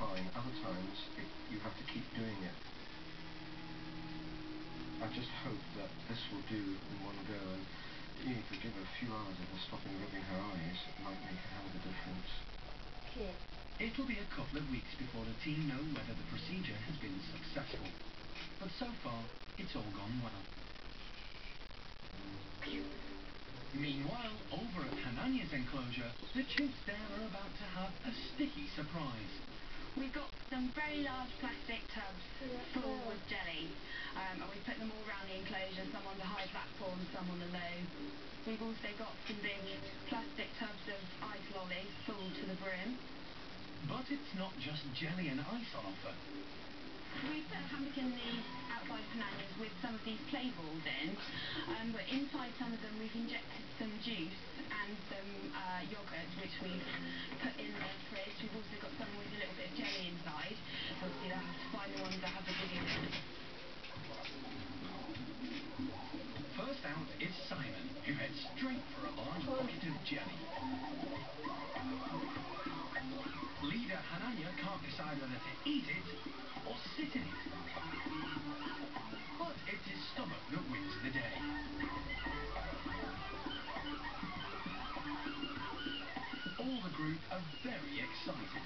fine. Other times, it, you have to keep doing it. I just hope that this will do in one go, and even if we give her a few hours of her stopping rubbing her eyes, it might make a hell of a difference. Okay. It'll be a couple of weeks before the team know whether the procedure has been successful. But so far, it's all gone well. Meanwhile, over at Hananya's enclosure, the chimps there are about to have a sticky surprise. We've got some very large plastic tubs full with jelly, um, and we put them all around the enclosure, some on the high platform, some on the low. We've also got some big plastic tubs of ice lollies full to the brim. But it's not just jelly and ice on offer. We put a hammock in the outside of Hananya's with some of these play balls in, um, but inside some of them we've injected some juice and some uh, yogurt which we've put in the fridge. We've also got some with a little bit of jelly inside, so obviously they'll have to find the ones that have the biggest. First out is Simon, who heads straight for a large Leader Hananya can't decide whether to eat it or sit in it. But it's his stomach that wins the day. All the group are very excited.